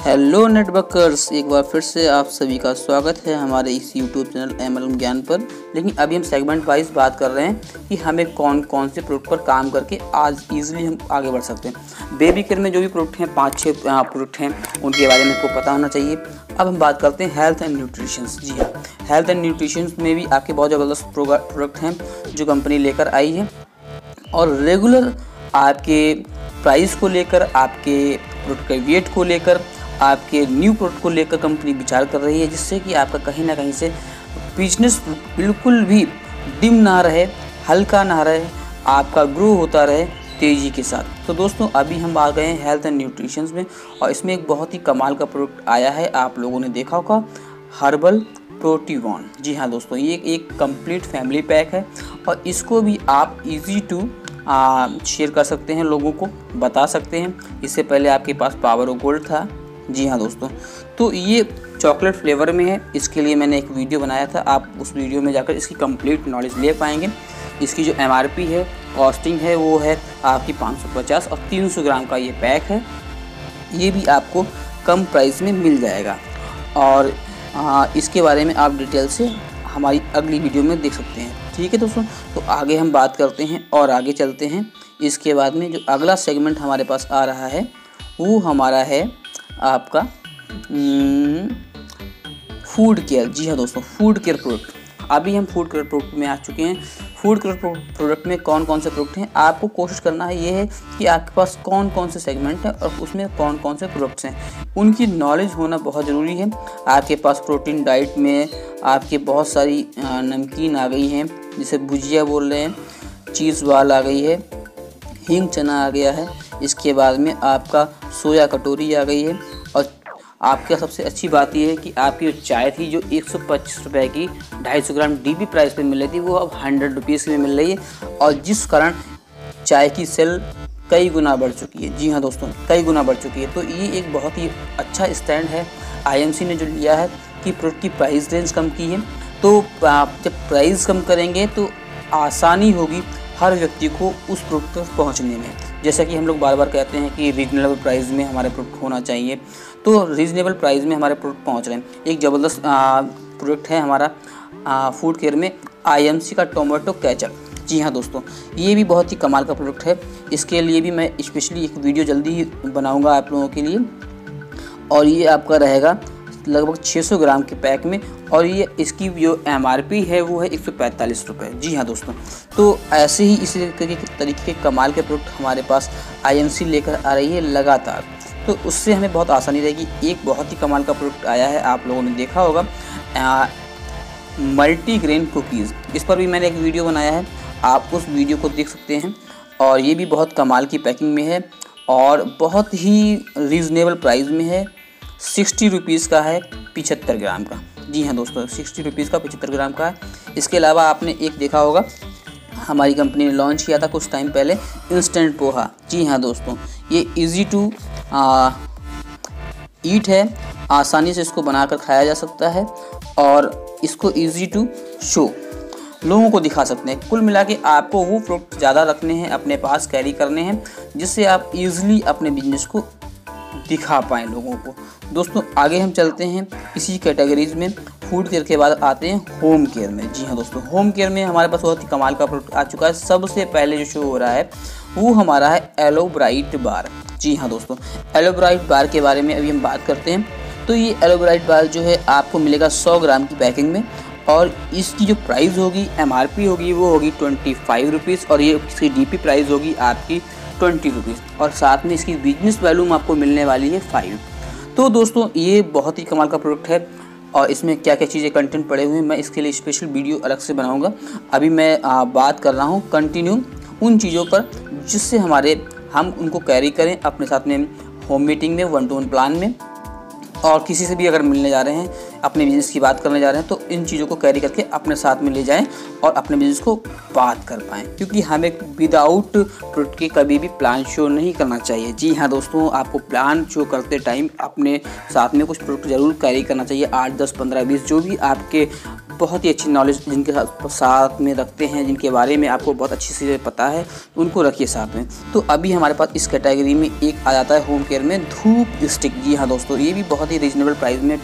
Hello networkers, एक बार फिर से आप सभी का स्वागत है हमारे इस यूट्यूब चैनल एम एल ज्ञान पर। लेकिन अभी हम सेगमेंट वाइज बात कर रहे हैं कि हमें कौन कौन से प्रोडक्ट पर काम करके आज इजीली हम आगे बढ़ सकते हैं। बेबी केयर में जो भी प्रोडक्ट हैं, पाँच छः प्रोडक्ट हैं, उनके बारे में आपको पता होना चाहिए। अब हम बात करते हैं हेल्थ एंड न्यूट्रिशन जी हाँ हेल्थ एंड न्यूट्रिशन में भी आपके बहुत ज़बरदस्त प्रोडक्ट हैं जो कंपनी लेकर आई है। और रेगुलर आपके प्राइस को लेकर, आपके प्रोडक्ट के वेट को लेकर आपके न्यू प्रोडक्ट को लेकर कंपनी विचार कर रही है, जिससे कि आपका कहीं ना कहीं से बिज़नेस बिल्कुल भी डिम ना रहे, हल्का ना रहे, आपका ग्रो होता रहे तेज़ी के साथ। तो दोस्तों, अभी हम आ गए हैं हेल्थ एंड न्यूट्रिशन में, और इसमें एक बहुत ही कमाल का प्रोडक्ट आया है, आप लोगों ने देखा होगा हर्बल प्रोटीवॉन जी हाँ दोस्तों, ये एक कंप्लीट फैमिली पैक है, और इसको भी आप इजी टू शेयर कर सकते हैं, लोगों को बता सकते हैं। इससे पहले आपके पास पावर ऑफ़ गोल्ड था जी हाँ दोस्तों तो ये चॉकलेट फ्लेवर में है इसके लिए मैंने एक वीडियो बनाया था आप उस वीडियो में जाकर इसकी कंप्लीट नॉलेज ले पाएँगे। इसकी जो एमआरपी है कॉस्टिंग है वो है आपकी 550 और 300 ग्राम का ये पैक है। ये भी आपको कम प्राइस में मिल जाएगा। और आ, इसके बारे में आप डिटेल से हमारी अगली वीडियो में देख सकते हैं। ठीक है दोस्तों तो आगे हम बात करते हैं और आगे चलते हैं। इसके बाद में जो अगला सेगमेंट हमारे पास आ रहा है वो हमारा है आपका फ़ूड हम्म, केयर जी हाँ दोस्तों फ़ूड केयर प्रोडक्ट अभी हम फ़ूड केयर प्रोडक्ट में आ चुके हैं। फ़ूड केयर प्रोडक्ट में कौन कौन से प्रोडक्ट हैं? आपको कोशिश करना है ये है कि आपके पास कौन कौन से सेगमेंट हैं और उसमें कौन कौन से प्रोडक्ट्स हैं। उनकी नॉलेज होना बहुत ज़रूरी है। आपके पास प्रोटीन डाइट में आपके बहुत सारी नमकीन आ गई हैं जिसे भुजिया बोल रहे हैं चीज़ वाल आ गई है हींग चना आ गया है। इसके बाद में आपका सोया कटोरी आ गई है। और आपके सबसे अच्छी बात यह है कि आपकी जो चाय थी, जो एक सौ पच्चीस रुपये की, ढाई सौ ग्राम डी बी प्राइस पर मिल रही थी, वो अब हंड्रेड रुपीज़ में मिल रही है। और जिस कारण चाय की सेल कई गुना बढ़ चुकी है। जी हाँ दोस्तों, कई गुना बढ़ चुकी है। तो ये एक बहुत ही अच्छा स्टैंड है। आईएमसी ने जो लिया है कि प्रोडक्ट की प्राइस रेंज कम की है। तो आप जब प्राइस कम करेंगे तो आसानी होगी हर व्यक्ति को उस प्रोडक्ट तक पहुँचने में। जैसा कि हम लोग बार बार कहते हैं कि रीजनेबल प्राइस में हमारे प्रोडक्ट होना चाहिए। तो रीजनेबल प्राइस में हमारे प्रोडक्ट पहुँच रहे हैं। एक ज़बरदस्त प्रोडक्ट है हमारा फ़ूड केयर में आईएमसी का टोमेटो कैचअप जी हाँ दोस्तों, ये भी बहुत ही कमाल का प्रोडक्ट है। इसके लिए भी मैं स्पेशली एक वीडियो जल्दी बनाऊँगा आप लोगों के लिए। और ये आपका रहेगा लगभग 600 ग्राम के पैक में और ये इसकी जो एमआरपी है वो है एक सौ जी हाँ दोस्तों तो ऐसे ही इसी तरीके के कमाल के प्रोडक्ट हमारे पास आईएमसी लेकर आ रही है लगातार। तो उससे हमें बहुत आसानी रहेगी। एक बहुत ही कमाल का प्रोडक्ट आया है, आप लोगों ने देखा होगा। मल्टी ग्रेन कुकीज़ इस पर भी मैंने एक वीडियो बनाया है, आप उस वीडियो को देख सकते हैं। और ये भी बहुत कमाल की पैकिंग में है और बहुत ही रीज़नेबल प्राइस में है। सिक्सटी रुपीज़ का है पिछहत्तर ग्राम का। जी हाँ दोस्तों, सिक्सटी रुपीज़ का, पचहत्तर ग्राम का है। इसके अलावा आपने एक देखा होगा, हमारी कंपनी ने लॉन्च किया था कुछ टाइम पहले, इंस्टेंट पोहा। जी हाँ दोस्तों, ये इजी टू ईट है। आसानी से इसको बनाकर खाया जा सकता है और इसको इजी टू शो लोगों को दिखा सकते हैं। कुल मिला के आपको वो प्रोडक्ट ज़्यादा रखने हैं, अपने पास कैरी करने हैं, जिससे आप इजीली अपने बिज़नेस को दिखा पाएँ लोगों को। दोस्तों, आगे हम चलते हैं इसी कैटेगरीज में। फ़ूड केयर के बाद आते हैं होम केयर में। जी हाँ दोस्तों होम केयर में हमारे पास बहुत ही कमाल का प्रोडक्ट आ चुका है। सबसे पहले जो शो हो रहा है, वो हमारा है एलोब्राइट बार जी हाँ दोस्तों एलोब्राइट बार के बारे में अभी हम बात करते हैं। तो ये एलोब्राइट बार जो है, आपको मिलेगा सौ ग्राम की पैकिंग में और इसकी जो प्राइस होगी एमआरपी होगी, वो होगी ट्वेंटी फाइव रुपीज़ और ये इसकी डी प्राइस होगी आपकी ट्वेंटी रुपीज़ और साथ में इसकी बिज़नेस वैल्यूम आपको मिलने वाली है फाइव तो दोस्तों ये बहुत ही कमाल का प्रोडक्ट है और इसमें क्या क्या चीज़ें कंटेंट पड़े हुए हैं मैं इसके लिए स्पेशल वीडियो अलग से बनाऊँगा। अभी मैं आ, बात कर रहा हूँ कंटिन्यू उन चीज़ों पर जिससे हमारे हम उनको कैरी करें अपने साथ में होम मीटिंग में वन टू वन प्लान में और किसी से भी अगर मिलने जा रहे हैं अपने बिज़नेस की बात करने जा रहे हैं तो इन चीज़ों को कैरी करके अपने साथ में ले जाएँ और अपने बिज़नेस को बात कर पाएँ। क्योंकि हमें विदाउट प्रोडक्ट के कभी भी प्लान शो नहीं करना चाहिए। जी हाँ दोस्तों, आपको प्लान शो करते टाइम अपने साथ में कुछ प्रोडक्ट ज़रूर कैरी करना चाहिए। आठ, दस, पंद्रह, बीस, जो भी आपके बहुत ही अच्छी नॉलेज जिनके साथ में रखते हैं, जिनके बारे में आपको बहुत अच्छी से पता है, उनको रखिए साथ में। तो अभी हमारे पास इस कैटेगरी में एक आ जाता है होम केयर में धूप स्टिक जी हाँ दोस्तों, ये भी बहुत ही रीजनेबल प्राइस में